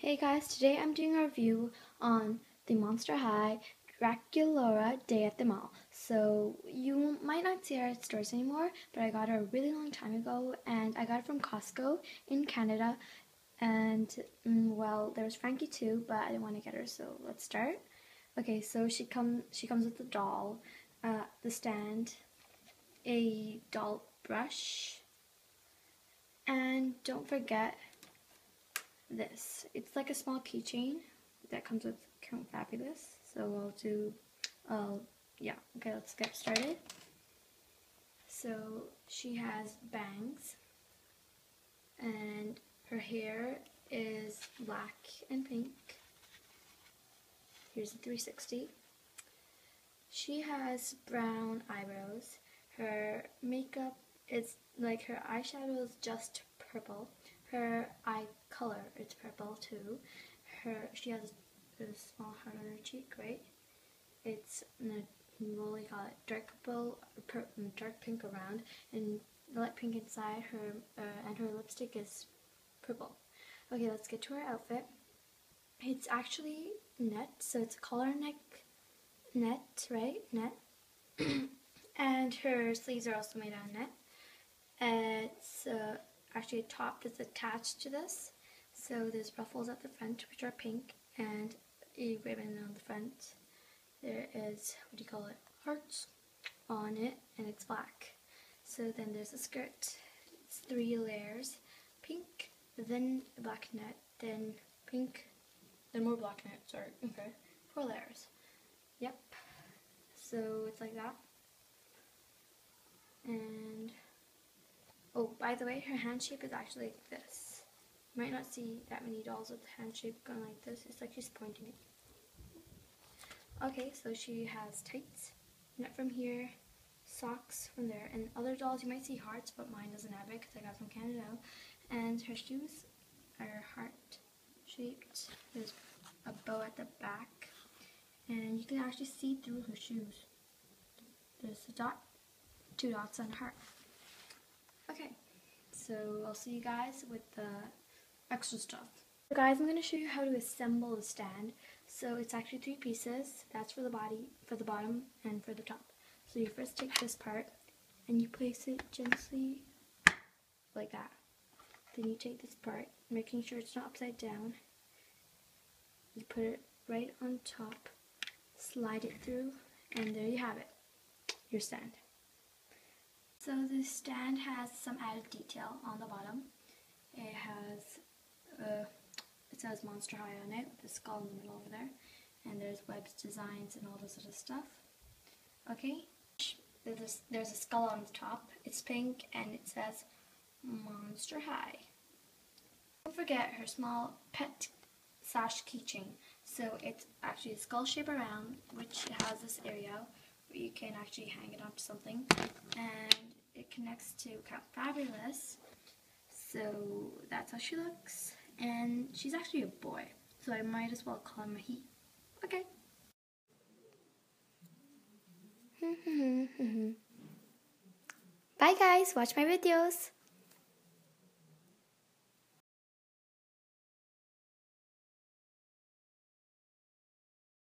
Hey guys, today I'm doing a review on the Monster High Draculaura Day at the Mall. So you might not see her at stores anymore, but I got her a really long time ago and I got it from Costco in Canada. And mm, well, there was Frankie too, but I didn't want to get her, so let's start. Okay, so she comes she comes with the doll, uh, the stand, a doll brush, and don't forget this. It's like a small keychain that comes with Count Fabulous. So I'll do, uh, yeah, okay, let's get started. So she has bangs and her hair is black and pink. Here's a 360. She has brown eyebrows. Her makeup is like her eyeshadow is just purple. Her eye color is purple too. Her she has a small heart on her cheek, right? It's really got dark purple, dark pink around, and light pink inside. Her uh, and her lipstick is purple. Okay, let's get to her outfit. It's actually net, so it's a collar neck net, right? Net. and her sleeves are also made out of net. It's uh, actually a top that's attached to this. So there's ruffles at the front, which are pink, and a ribbon on the front. There is, what do you call it, hearts on it, and it's black. So then there's a skirt. It's three layers, pink, then black net, then pink, then more black net, sorry, okay, four layers. Yep, so it's like that. And Oh, by the way, her hand shape is actually like this. You might not see that many dolls with the hand shape going like this. It's like she's pointing it. Okay, so she has tights, net from here, socks from there, and other dolls you might see hearts, but mine doesn't have it because I got from Canada. And her shoes are heart shaped. There's a bow at the back, and you can actually see through her shoes. There's a dot, two dots on her. Heart. Okay, so I'll see you guys with the extra stuff. So guys, I'm going to show you how to assemble the stand. So it's actually three pieces. That's for the body, for the bottom, and for the top. So you first take this part, and you place it gently like that. Then you take this part, making sure it's not upside down. You put it right on top, slide it through, and there you have it, your stand. So the stand has some added detail on the bottom. It has, uh, it says Monster High on it with a skull in the middle over there. And there's webs designs and all this other stuff. Okay, there's, there's a skull on the top. It's pink and it says Monster High. Don't forget her small pet sash keychain. So it's actually a skull shape around, which has this area where you can actually hang it onto something. And it connects to Count Fabulous. So that's how she looks. And she's actually a boy. So I might as well call him a he. Okay. Bye guys, watch my videos.